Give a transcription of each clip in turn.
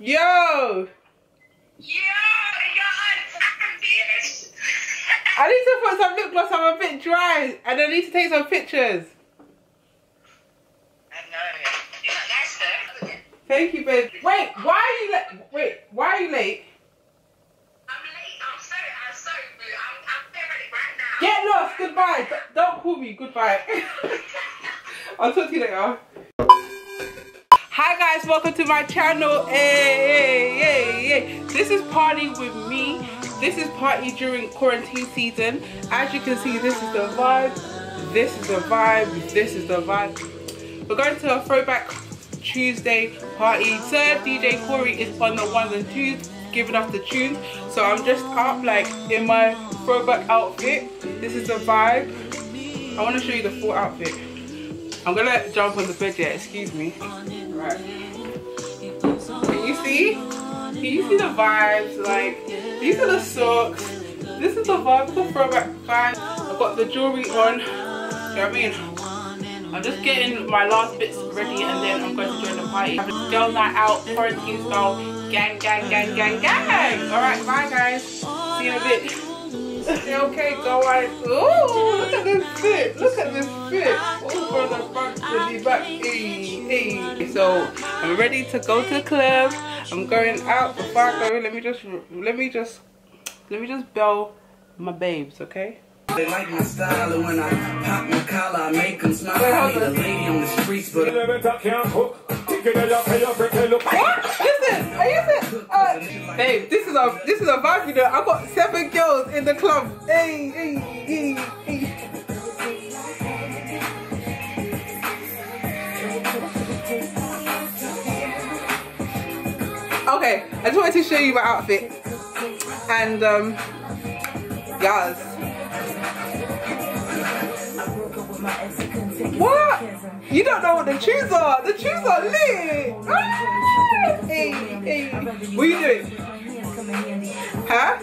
Yo! Yo, I need to put some lip gloss. I'm a bit dry, and I need to take some pictures. I know. You're not nice though. Thank you, babe. Wait, why are you late? Wait, why are you late? I'm late. I'm sorry. I'm sorry, boo. I'm, I'm there right now. Get lost. Goodbye. Don't call me. Goodbye. I'll talk to you later. Hi guys, welcome to my channel. Hey, hey, hey. This is party with me. This is party during quarantine season. As you can see, this is the vibe. This is the vibe. This is the vibe. We're going to a throwback Tuesday party. Sir DJ Corey is on the ones and twos, giving us the tunes. So I'm just up like in my throwback outfit. This is the vibe. I want to show you the full outfit. I'm gonna jump on the bed yet, excuse me. Right. Can you see? Can you see the vibes? Like, these are the socks. This is the vibe, the throwback vibe. I've got the jewelry on. You know what I mean? I'm just getting my last bits ready and then I'm going to join the party. Have a girl night out, quarantine style, gang, gang, gang, gang, gang. Alright, bye guys. See you in a bit. Okay, go on. Ooh, look at this fit. Look at this fit. Ooh, from the front to the back. Hey, hey. So I'm ready to go to the club. I'm going out. Before I go, let me just, let me just, let me just bell my babes, okay? They like my style, and when I pop my collar, I make them smile. Wait, I hold need a on. lady on the streets, but What? Listen, are you listen? Uh, hey, this is a this is a vibe, you know. I got seven girls in the club. Hey, hey, hey, hey. Okay, I just wanted to show you my outfit. And um yes. What? You don't know what the tunes are. The tunes are lit. Ah! What are you doing? Huh?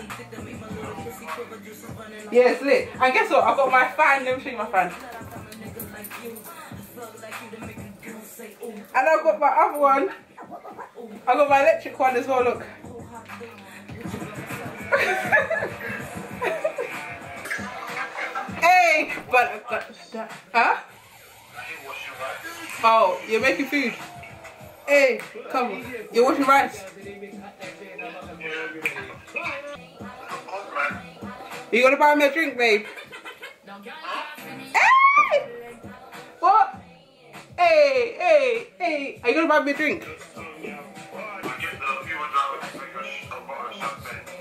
Yeah, it's lit. And guess what? I've got my fan. Let me show you my fan. And I've got my other one. I've got my electric one as well, look. hey! But, but, huh? Oh, you're making food. Hey, come on. You're washing rice. You gonna buy me a drink, babe? Hey! What? Hey, hey, hey. Are you gonna buy me a drink?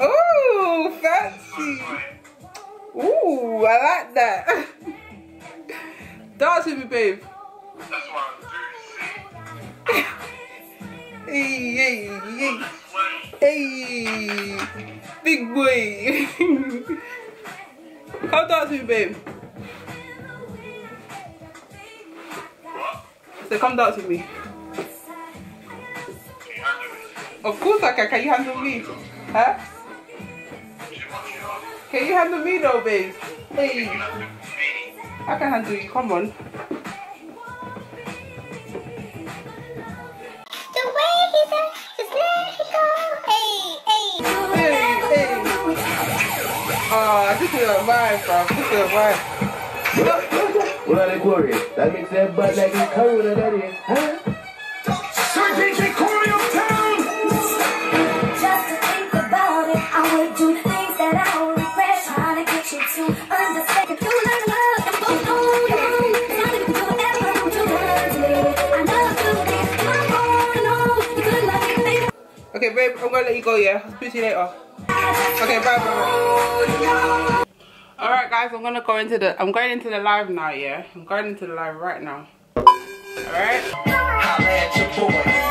Ooh, fancy. Ooh, I like that. Dance with me, babe. Hey, hey, hey. Hey, big boy. Come dance with me, babe. So come dance with me. Of course I can. Can you handle me? Huh? Can you handle me though, babe? Hey. I can handle you. Come on. Oh, this is a vibe, bro. This is a vibe. What are they worried? That makes their butt like a curry with a daddy. Huh? Sir DJ Corey Uptown! Just to think about it, I would do things that I would regret. Trying to get you to understand. If you learn to love and go on, on. Something you do whatever you do. I love you, this. I'm going on. You could love me, baby. Okay, babe, I'm gonna let you go, yeah? I'll speak to you later. Okay, bye, bye, bye. Alright guys, I'm gonna go into the I'm going into the live now, yeah? I'm going into the live right now. Alright? Holla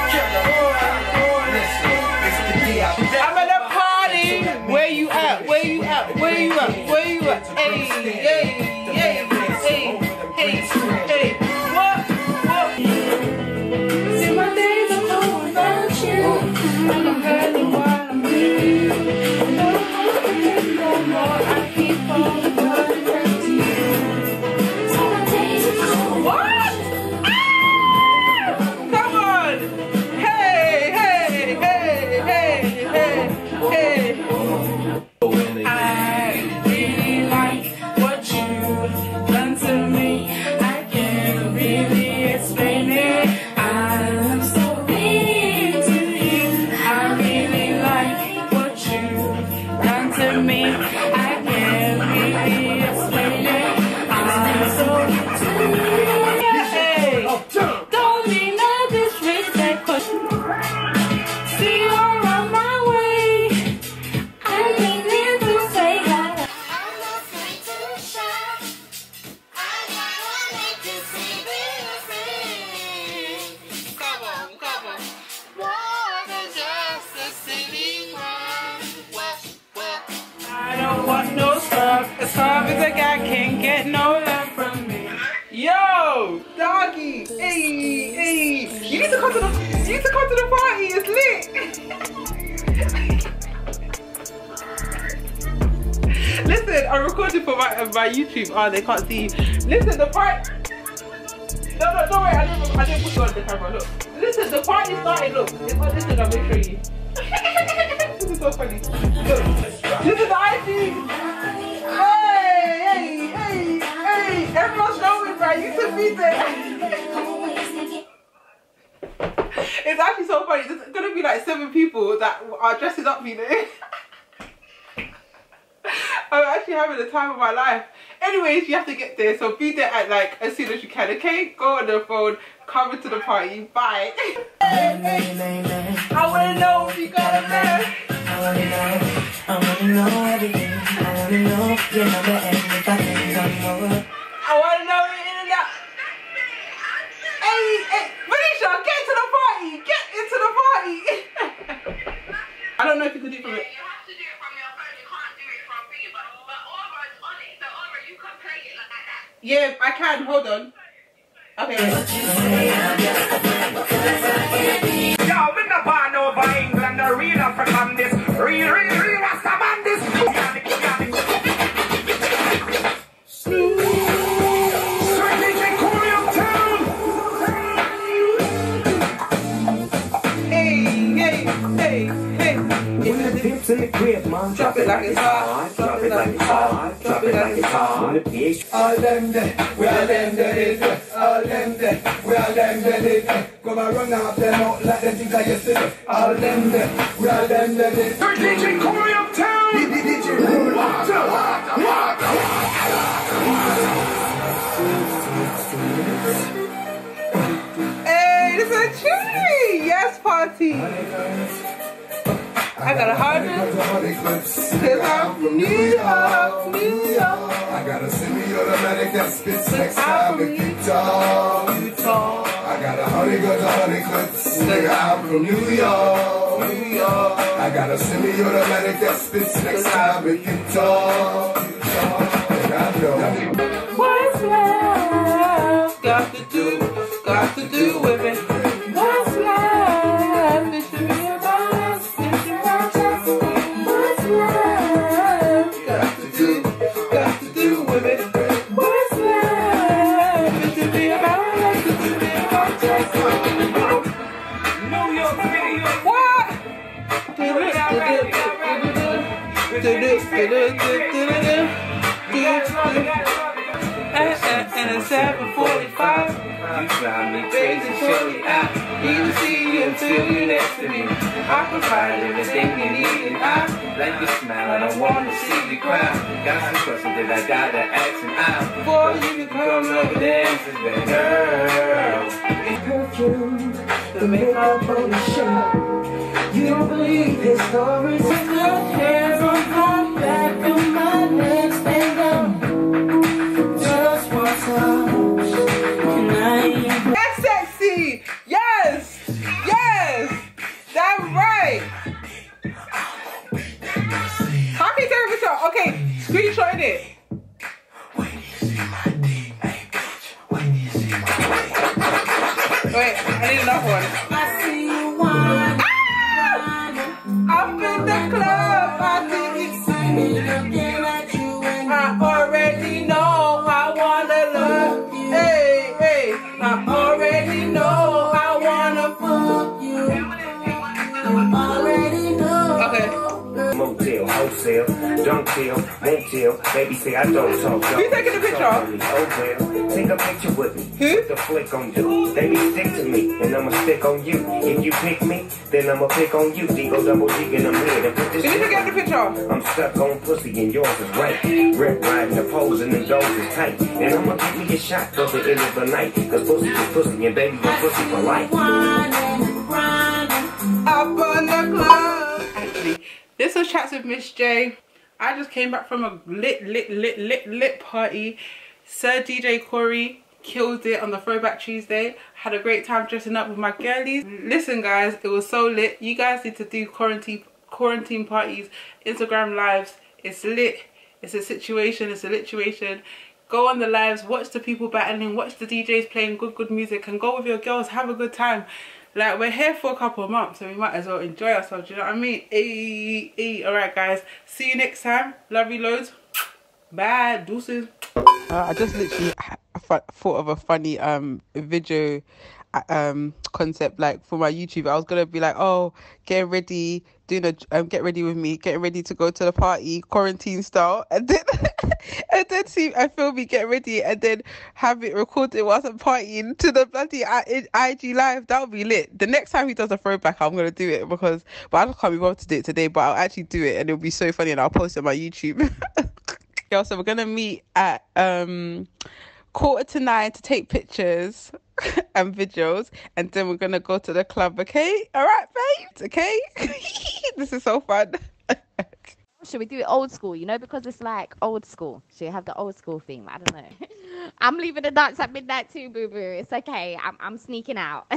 need to come to the, you need to come to the party. It's lit. Listen, I recorded for my my YouTube. Oh, they can't see. Listen, the party. No, no, don't worry. I didn't, I didn't put you on the camera. Look, listen, the party started. Look, it's on. I'll make sure you. this is so funny. Look, this is the ID. Hey, hey, hey, hey! Everyone's knowing, right? You should be there. It's actually so funny. There's gonna be like seven people that are dressing up, you know. I'm actually having the time of my life. Anyways, you have to get there, so be there at like as soon as you can, okay? Go on the phone, come into the party. Bye. I wanna know Yeah, I can. Hold on. Okay. Yo, over England, the real African this. Real, real, hey, hey. When the pimp's in the crib, mom, Drop it like it's hot. Drop it like it's hot. Drop it like it's hot. When the pigs All them there, we all them there. All them there, we all them there it. Come and run off them out like them things I used to do. All them there, we all them there it. Sir DJ Corey uptown. Got a hundred. Cause I'm from New York, New York. I got a semi-automatic that spits next I'm time with guitar. Utah. I got a hundred guns, a hundred clips. Nigga, I'm from New York. New York. I got a semi-automatic that spits next time with guitar. Nigga, I know. And a 745 You drive me Crazy shorty out. Even see you until you next to me. I provide everything you need and I Like you smile, I don't wanna see you cry. Got some questions that I gotta ask and out. Before you can come over there, girl. The makeup the. You don't believe his stories. With your hair In tell, won't tell. Baby say I don't talk. Don't You taking a picture? talk to me. Oh well, take a picture with me. Who? Put the flick on you. Baby stick to me, and I'ma stick on you. If you pick me, then I'ma pick on you. Digo double G and I'm here to put this You need to get the picture. I'm stuck on pussy and yours is right. Rip riding the poles and the doors is tight. And I'ma give me a shot till the end of the night. Cause pussy is pussy and baby your pussy for life. Up on the club. Actually, this was chats with Miss J. I just came back from a lit, lit, lit, lit, lit party. Sir DJ Corey killed it on the Throwback Tuesday. Had a great time dressing up with my girlies. Listen, guys, it was so lit. You guys need to do quarantine quarantine parties, Instagram lives It's lit. It's a situation. It's a situation. Go on the lives, watch the people battling, watch the DJs playing good, good music, and go with your girls. Have a good time. Like we're here for a couple of months, so we might as well enjoy ourselves. You know what I mean? Hey, hey. All right, guys. See you next time. Love you loads. Bye. Deuces. Uh, I just literally thought of a funny um video um concept like for my YouTube. I was gonna be like, oh, get ready, doing a um, get ready with me, getting ready to go to the party, quarantine style, and then and then see I film me get ready, and then have it recorded whilst I'm partying to the bloody IG live. That would be lit. The next time he does a throwback, I'm gonna do it because, but I can't be bothered to do it today. But I'll actually do it, and it'll be so funny, and I'll post it on my YouTube. Yeah, so we're gonna meet at um quarter to nine to take pictures and videos, and then we're gonna go to the club. Okay, all right, babes. Okay, this is so fun. Should we do it old school? You know, because it's like old school. Should we have the old school theme? I don't know. I'm leaving the dance at midnight too, boo boo. It's okay. I'm I'm sneaking out.